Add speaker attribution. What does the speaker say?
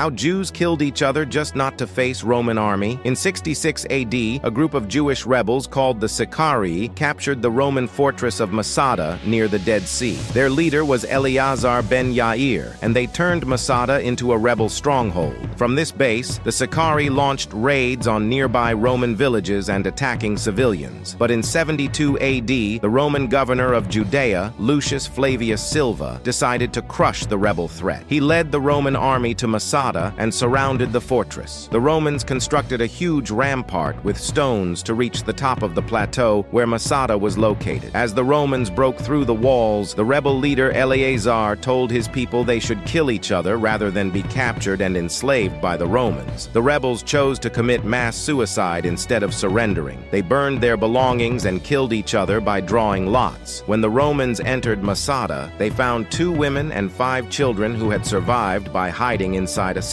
Speaker 1: How Jews killed each other just not to face Roman army. In 66 AD, a group of Jewish rebels called the Sicarii captured the Roman fortress of Masada near the Dead Sea. Their leader was Eleazar ben Yair, and they turned Masada into a rebel stronghold. From this base, the Sicarii launched raids on nearby Roman villages and attacking civilians. But in 72 AD, the Roman governor of Judea, Lucius Flavius Silva, decided to crush the rebel threat. He led the Roman army to Masada and surrounded the fortress. The Romans constructed a huge rampart with stones to reach the top of the plateau where Masada was located. As the Romans broke through the walls, the rebel leader Eleazar told his people they should kill each other rather than be captured and enslaved by the Romans. The rebels chose to commit mass suicide instead of surrendering. They burned their belongings and killed each other by drawing lots. When the Romans entered Masada, they found two women and five children who had survived by hiding inside a